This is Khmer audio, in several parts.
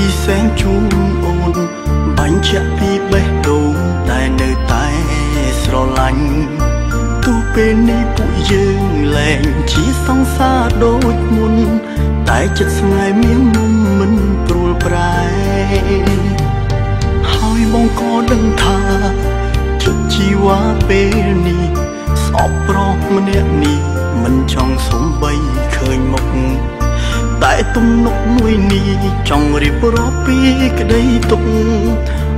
ពីសែងជូនអូន បាញ់ជាក់ពីបេះដូងតែនៅតែស្រឡាញ់ទោះពេលនេះពួកយើងលែងជាសង្សារដូចមុន តែចិត្តស្នេហ៍មានមុំមិនព្រួលប្រែ ហើយបងក៏ដឹងថាចិត្តជីវ៉ាពេលនេះស្អប់ប្រុសម្នាក់នេះមិនចង់សំបីឃើញមុខ តែទំនុកមួយនេះចង់រៀបរាប់ពីក្តីទុក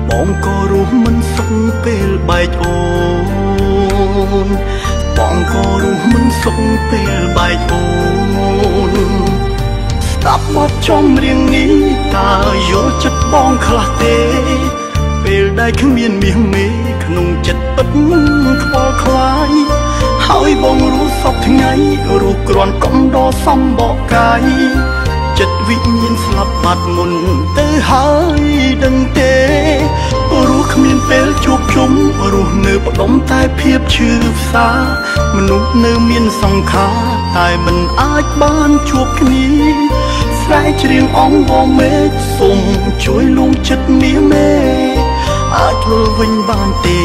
បងក៏រស់មិនសុខពេលបែកអូនបងក៏រស់មិនសុខពេលបែកអូនស្ដាប់បទចំរៀងនេះតើយល់ចិត្តបងខ្លះទេ ពេលដែលគ្មានមាសមេក្នុងចិត្តពិតខ្វល់ខ្វាយហើយបងរស់សពថ្ងៃរស់គ្រាន់កំដរសំបកកាយចិត្តវិញ្ញា ណស្លាប់បាត់មុនទៅហើយដឹងទេរស់គ្មានពេលជួបជុំរស់នៅផ្ដុំតែភាពឈឺផ្សា មនុស្សនៅមានសង្ខារតែមិនអាចបានជួបគ្នាស្រែកច្រៀងអងវមេឃសុំជួយលួងចិត្តមាសមេអាចធ្វើវិញបានទេ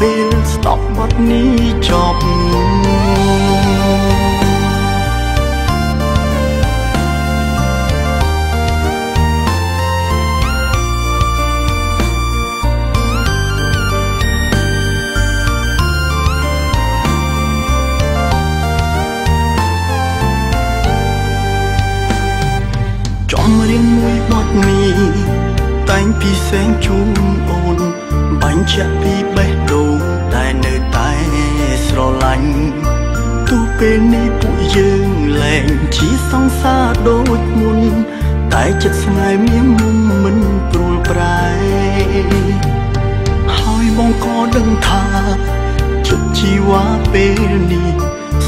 ពេលស្ដប់បទនេះចប់ តែងពីសែងជូនអូន បាញ់ជាក់ពីបេះដូងតែនៅតែស្រឡាញ់ទោះពេលនេះពួកយើងលែងជាសង្សារដូចមុន តែចិត្តស្នេហ៍មានមុំមិនព្រួលប្រែហើយបងក៏ដឹងថាចិត្តជីវ៉ាពេលនេះ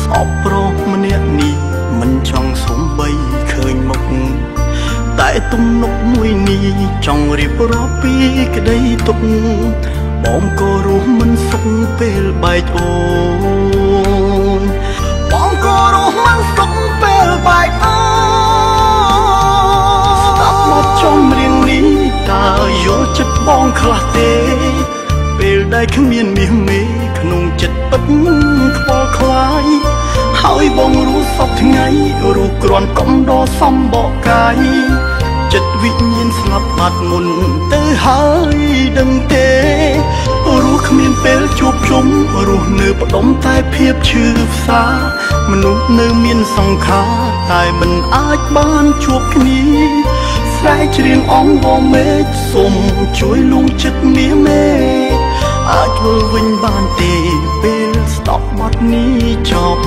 ស្អប់ប្រុសម្នាក់នេះមិនចង់សំបីឃើញមុខតែទំនុក មួយនេះចង់រៀបរាប់ពីក្តីទុកបងក៏រស់មិនសុខពេលបែកអូនបងក៏រស់មិនសុខពេលបែកអូនស្ដាប់មកចំរៀងនេះតើយល់ចិត្តបងខ្លះទេ ពេលដែលគ្មានមាសមេក្នុងចិត្តពិតខ្វល់ខ្វាយហើយបងរស់សពថ្ងៃរស់គ្រាន់កំដរសំបកកាយ ចិត្តវិញ្ញាណស្លាប់បាត់មុនទៅហើយដឹងទេរស់គ្មានពេលជួបជុំរស់នៅផ្ដុំតែភាពឈឺផ្សា មនុស្សនៅមានសង្ខារតែមិនអាចបានជួបគ្នាស្រែកច្រៀងអងវមេឃសុំជួយលួងចិត្តមាសមេអាចធ្វើវិញបានទេពេលស្ដប់បទនេះចប់